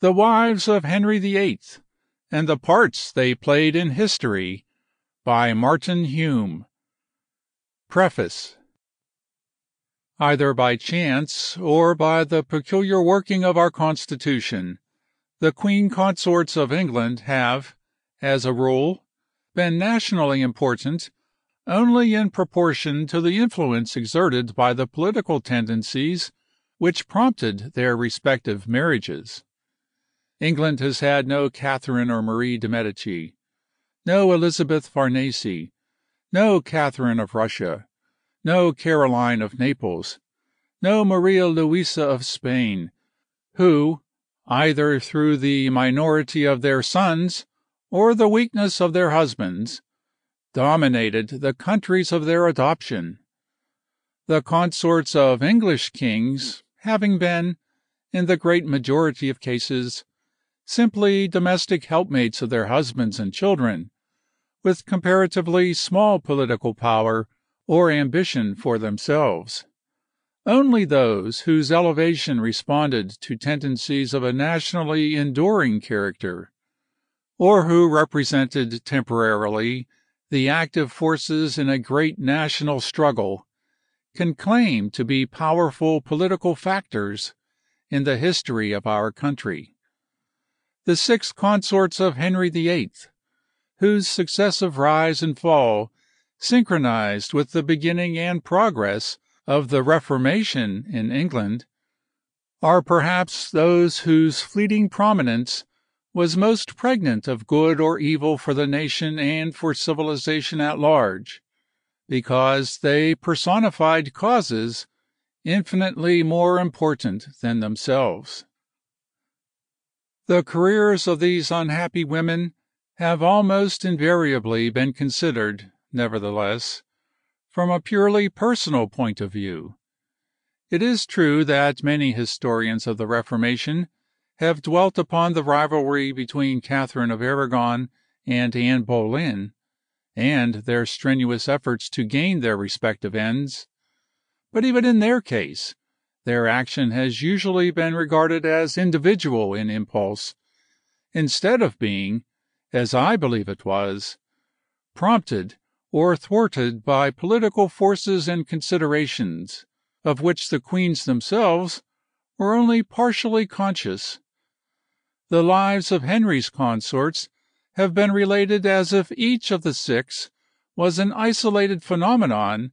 THE WIVES OF HENRY VIII AND THE PARTS THEY PLAYED IN HISTORY BY MARTIN HUME PREFACE Either by chance or by the peculiar working of our Constitution, the Queen Consorts of England have, as a rule, been nationally important only in proportion to the influence exerted by the political tendencies which prompted their respective marriages. England has had no Catherine or Marie de Medici, no Elizabeth Farnese, no Catherine of Russia, no Caroline of Naples, no Maria Louisa of Spain, who, either through the minority of their sons or the weakness of their husbands, dominated the countries of their adoption. The consorts of English kings having been, in the great majority of cases, simply domestic helpmates of their husbands and children, with comparatively small political power or ambition for themselves. Only those whose elevation responded to tendencies of a nationally enduring character, or who represented temporarily the active forces in a great national struggle, can claim to be powerful political factors in the history of our country the six consorts of Henry VIII, whose successive rise and fall synchronized with the beginning and progress of the Reformation in England, are perhaps those whose fleeting prominence was most pregnant of good or evil for the nation and for civilization at large, because they personified causes infinitely more important than themselves. The careers of these unhappy women have almost invariably been considered, nevertheless, from a purely personal point of view. It is true that many historians of the Reformation have dwelt upon the rivalry between Catherine of Aragon and Anne Boleyn, and their strenuous efforts to gain their respective ends; but even in their case their action has usually been regarded as individual in impulse, instead of being, as I believe it was, prompted or thwarted by political forces and considerations, of which the queens themselves were only partially conscious. The lives of Henry's consorts have been related as if each of the six was an isolated phenomenon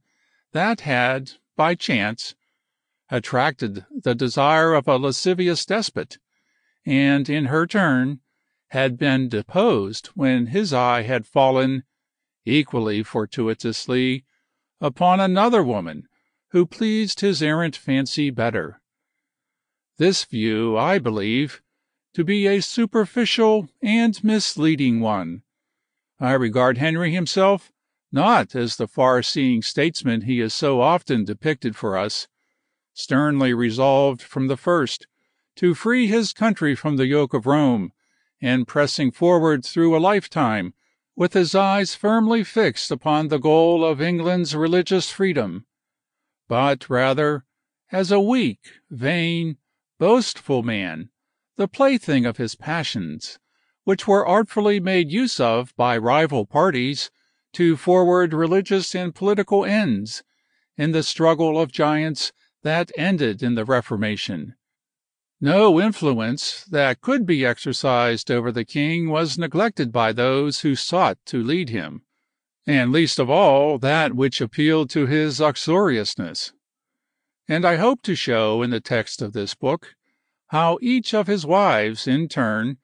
that had, by chance, attracted the desire of a lascivious despot, and in her turn had been deposed when his eye had fallen, equally fortuitously, upon another woman who pleased his errant fancy better. This view I believe to be a superficial and misleading one. I regard Henry himself not as the far seeing statesman he is so often depicted for us sternly resolved from the first to free his country from the yoke of Rome, and pressing forward through a lifetime with his eyes firmly fixed upon the goal of England's religious freedom, but rather as a weak, vain, boastful man, the plaything of his passions, which were artfully made use of by rival parties to forward religious and political ends in the struggle of giants that ended in the Reformation. No influence that could be exercised over the king was neglected by those who sought to lead him, and least of all that which appealed to his uxoriousness. And I hope to show in the text of this book how each of his wives in turn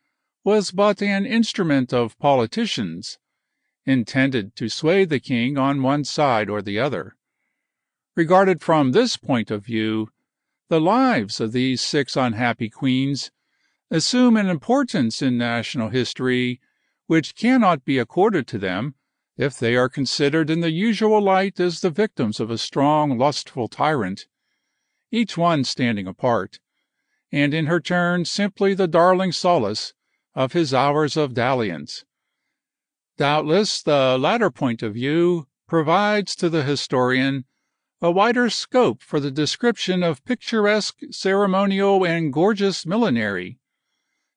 was but an instrument of politicians, intended to sway the king on one side or the other. Regarded from this point of view, the lives of these six unhappy queens assume an importance in national history which cannot be accorded to them if they are considered in the usual light as the victims of a strong, lustful tyrant, each one standing apart, and in her turn simply the darling solace of his hours of dalliance. Doubtless the latter point of view provides to the historian a wider scope for the description of picturesque ceremonial and gorgeous millinery,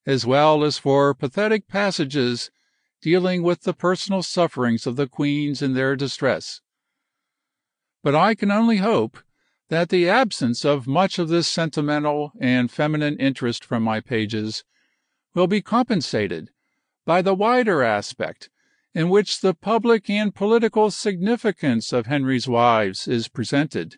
as well as for pathetic passages dealing with the personal sufferings of the queens in their distress. But I can only hope that the absence of much of this sentimental and feminine interest from my pages will be compensated by the wider aspect in which the public and political significance of Henry's wives is presented;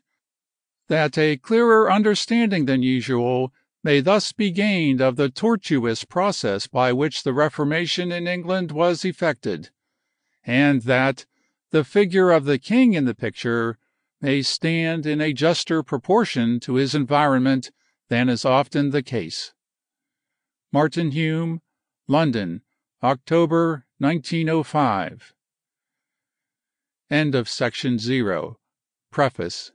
that a clearer understanding than usual may thus be gained of the tortuous process by which the Reformation in England was effected, and that the figure of the king in the picture may stand in a juster proportion to his environment than is often the case. Martin Hume, London, October, 1905. End of section zero. Preface.